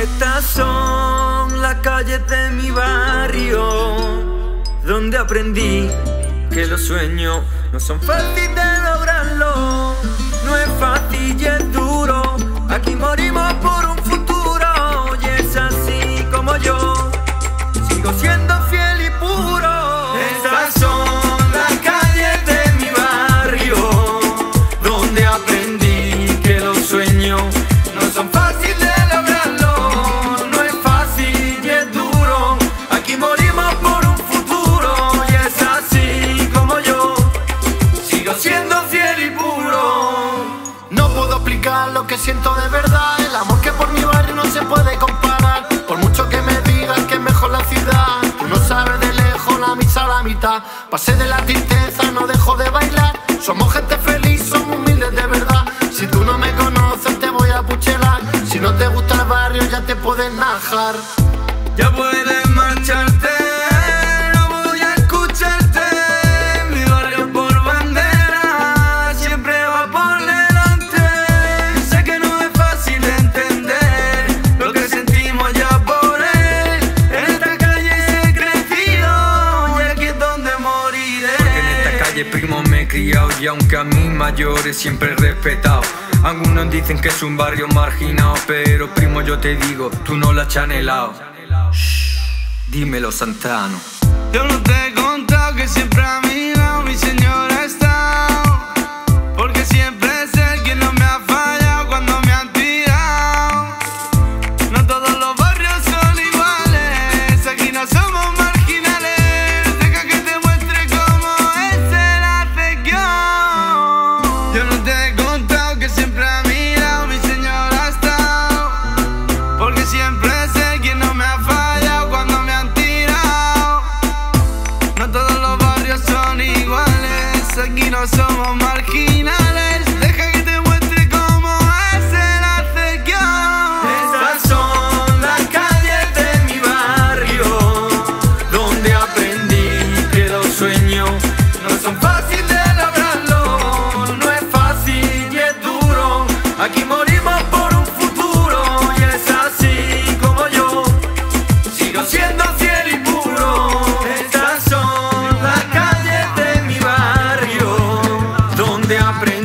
Estas son las calles de mi barrio, donde aprendí que los sueños no son fáciles de lograrlo. No es fácil y es duro, aquí morimos lo que siento de verdad. El amor que por mi barrio no se puede comparar. Por mucho que me digan que es mejor la ciudad, tú no sabes de lejos la misa a la mitad. Pasé de la tristeza, no dejo de bailar. Somos gente feliz, somos humildes de verdad. Si tú no me conoces, te voy a puchelar. Si no te gusta el barrio, ya te puedes najar. Ya puedes primo, me he criado y aunque a mis mayores siempre he respetado. Algunos dicen que es un barrio marginado, pero primo, yo te digo, tú no la has chanelado. Dímelo, Santano. Yo no te he contado que siempre a mi somos marginales. de aprender.